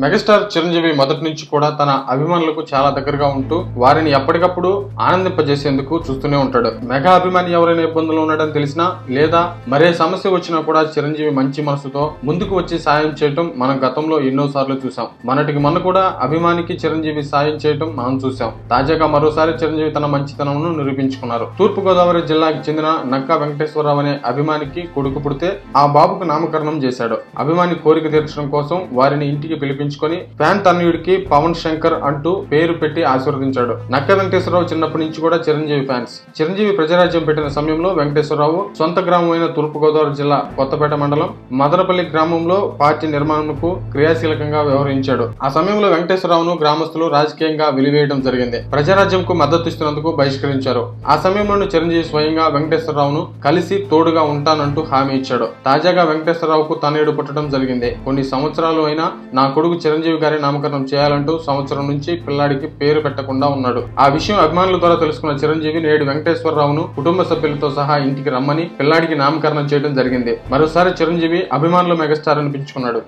Megastar Chiranjeevi మొదటి నుంచి కూడా తన అభిమానులకు చాలా దగ్గరగా ఉంటూ వారిని ఎప్పటికప్పుడు ఆనందింపజేసేందుకు చూస్తూనే ఉంటాడు. మెగా అభిమాని ఎవరైనా ఇబ్బందులు ఉన్నాడని తెలిసినా లేదా మరే సమస్య వచ్చినా కూడా చిరంజీవి మంచి మనసుతో ముందుకు వచ్చి సాయం చేయటం మనం గతంలో ఎన్నో సార్లు చూసాం మనటికి మొన్న కూడా అభిమానికి చిరంజీవి సాయం చేయటం మనం చూసాం తాజాగా మరోసారి చిరంజీవి తన మంచితనంను నిరూపించుకున్నారు. తూర్పు గోదావరి జిల్లాకి చెందిన నక్కా వెంకటేశ్వరరావు అనే అభిమానికి కొడుకు పుడితే ఆ బాబుకు నామకరణం చేశాడు. అభిమాని కోరిక తీర్చడం కోసం వారిని ఇంటికి పిలిపించుకొని ఫ్యాన్ తనయుడికి పవన్ శంకర్ అంటూ పేరు పెట్టి ఆశీర్వదించాడు. నక్క వెంకటేశ్వరరావు చిన్నప్పటి నుంచి కూడా చిరంజీవి ఫ్యాన్స్. చిరంజీవి ప్రజారాజ్యం పెట్టిన సమయంలో వెంకటేశ్వరరావు సొంత గ్రామమైన తూర్పుగోదావరి జిల్లా కొత్తపేట మండలం మదనపల్లి గ్రామంలో పార్టీ నిర్మాణంకు క్రియాశీలకంగా వ్యవహరించాడు. ఆ సమయంలో వెంకటేశ్వరరావును గ్రామస్తులు రాజకీయంగా వెలివేయడం జరిగింది. ప్రజారాజ్యంకు మద్దతు ఇస్తున్నందుకు బహిష్కరించారు. ఆ సమయంలోనే చిరంజీవి స్వయంగా వెంకటేశ్వరరావును కలిసి తోడుగా ఉంటానంటూ హామీ ఇచ్చాడు. తాజాగా వెంకటేశ్వరరావుకు తనయుడు పుట్టడం జరిగింది. కొన్ని సంవత్సరాలు అయినా నా కొడుకు చిరంజీవి గారి నామకరణం చేయాలంటూ సంవత్సరం నుంచి పిల్లాడికి పేరు పెట్టకుండా ఉన్నాడు. ఆ విషయం అభిమానుల ద్వారా తెలుసుకున్న చిరంజీవి నేడు వెంకటేశ్వరరావును కుటుంబ సభ్యులతో సహా ఇంటికి రమ్మని పిల్లాడికి నామకరణం చేయడం జరిగింది. మరోసారి చిరంజీవి అభిమానుల మెగాస్టార్ అనిపించుకున్నాడు.